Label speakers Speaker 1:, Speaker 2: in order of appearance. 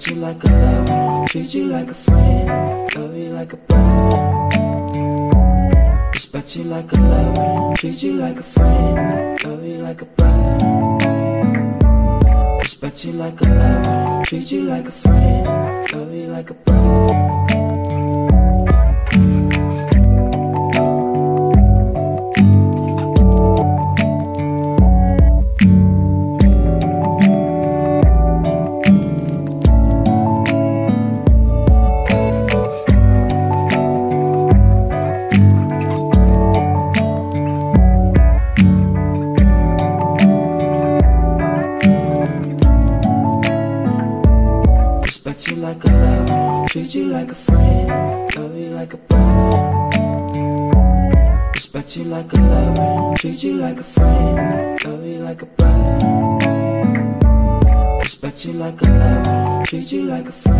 Speaker 1: Respect you like a lover, treat you like a friend, love you like a brother. Respect you like a lover, treat you like a friend, love you like a brother. Respect you like a lover, treat you like a friend, love you like a brother. Like a lover, treat you like a friend, love you like a brother. Respect you like a lover, treat you like a friend, love you like a brother. Respect you like a lover, treat you like a friend.